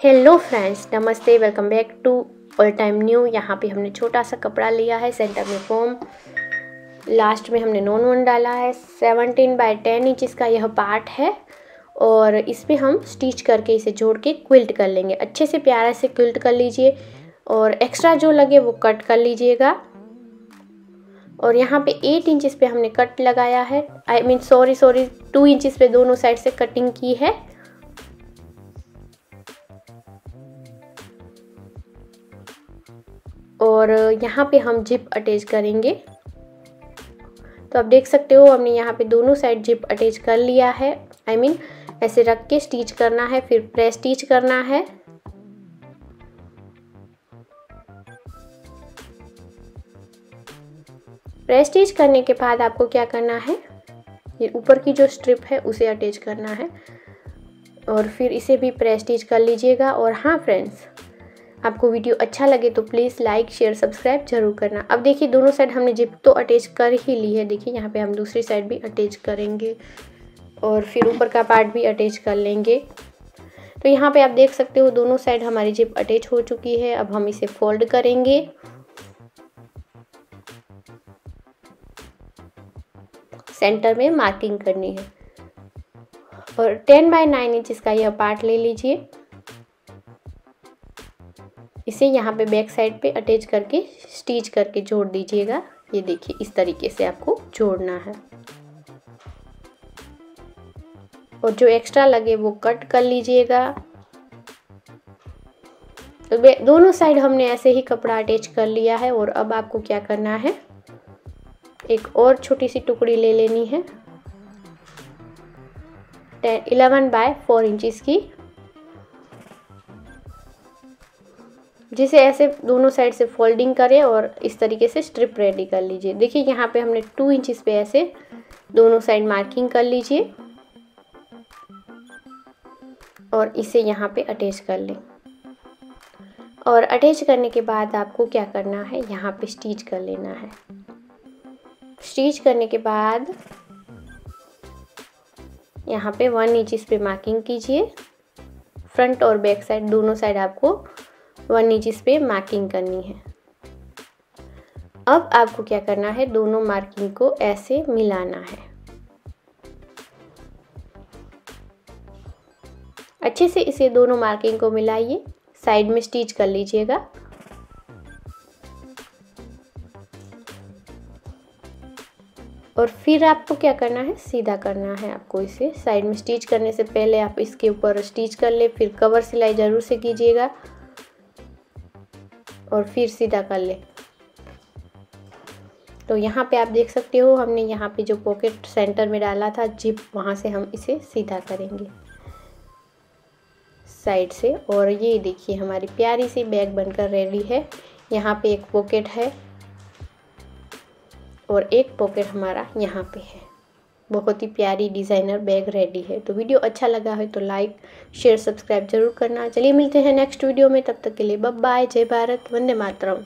Hello friends नमस्ते welcome back to all time new यहाँ पे हमने छोटा सा कपड़ा लिया है सेंटर में फॉर्म लास्ट में हमने नॉन वन डाला है सेवनटीन बाय टेन इंच इसका यह पार्ट है। और इस पर हम स्टिच करके इसे जोड़ के क्विल्ट कर लेंगे। अच्छे से प्यारा से क्विल्ट कर लीजिए। और एक्स्ट्रा जो लगे वो कट कर लीजिएगा। और यहाँ पे एट इंचज़ पे हमने कट लगाया है। I mean sorry sorry two inches पे दोनों साइड से कटिंग की है। और यहाँ पे हम जिप अटैच करेंगे। तो आप देख सकते हो हमने यहाँ पे दोनों साइड जिप अटैच कर लिया है। आई I मीन mean, ऐसे रख के स्टिच करना है फिर प्रेस स्टिच करना है। प्रेस स्टिच करने के बाद आपको क्या करना है? ये ऊपर की जो स्ट्रिप है उसे अटैच करना है। और फिर इसे भी प्रेस स्टिच कर लीजिएगा। और हाँ फ्रेंड्स आपको वीडियो अच्छा लगे तो प्लीज़ लाइक, शेयर, सब्सक्राइब ज़रूर करना। अब देखिए, दोनों साइड हमने जिप तो अटैच कर ही ली है। देखिए, यहाँ पे हम दूसरी साइड भी अटैच करेंगे और फिर ऊपर का पार्ट भी अटैच कर लेंगे। तो यहाँ पे आप देख सकते हो, दोनों साइड हमारी जिप अटैच हो चुकी है। अब हम इसे फोल्ड करेंगे। सेंटर में मार्किंग करनी है। और टेन बाय नाइन इंच इसका यह पार्ट ले लीजिए। इसे यहाँ पे बैक साइड पे अटैच करके स्टिच करके जोड़ दीजिएगा। ये देखिए, इस तरीके से आपको जोड़ना है। और जो एक्स्ट्रा लगे, वो कट कर लीजिएगा। तो दोनों साइड हमने ऐसे ही कपड़ा अटैच कर लिया है और अब आपको क्या करना है? एक और छोटी सी टुकड़ी ले लेनी है। Ten eleven by four inches की जिसे ऐसे दोनों साइड से फोल्डिंग करें और इस तरीके से स्ट्रिप रेडी कर लीजिए। देखिए, यहाँ पे हमने टू इंचज़ पे ऐसे दोनों साइड मार्किंग कर लीजिए और इसे यहाँ पे अटैच कर लें। और अटैच करने के बाद आपको क्या करना है? यहाँ पे स्टिच कर लेना है। स्टिच करने के बाद यहाँ पे वन इंच पे मार्किंग कीजिए। फ्रंट और बैक साइड दोनों साइड आपको वन इंच पे मार्किंग करनी है। अब आपको क्या करना है, दोनों मार्किंग को ऐसे मिलाना है। अच्छे से इसे दोनों मार्किंग को मिलाइए। साइड में स्टिच कर लीजिएगा। और फिर आपको क्या करना है, सीधा करना है आपको इसे। साइड में स्टिच करने से पहले आप इसके ऊपर स्टिच कर ले, फिर कवर सिलाई ज़रूर से कीजिएगा। और फिर सीधा कर ले। तो यहाँ पे आप देख सकते हो, हमने यहाँ पे जो पॉकेट सेंटर में डाला था जिप वहाँ से हम इसे सीधा करेंगे। साइड से, और ये देखिए, हमारी प्यारी सी बैग बनकर रेडी है। यहाँ पे एक पॉकेट है, और एक पॉकेट हमारा यहाँ पे है। बहुत ही प्यारी डिज़ाइनर बैग रेडी है। तो वीडियो अच्छा लगा है तो लाइक शेयर सब्सक्राइब ज़रूर करना। चलिए मिलते हैं नेक्स्ट वीडियो में, तब तक के लिए बाय जय भारत, वंदे मातरम।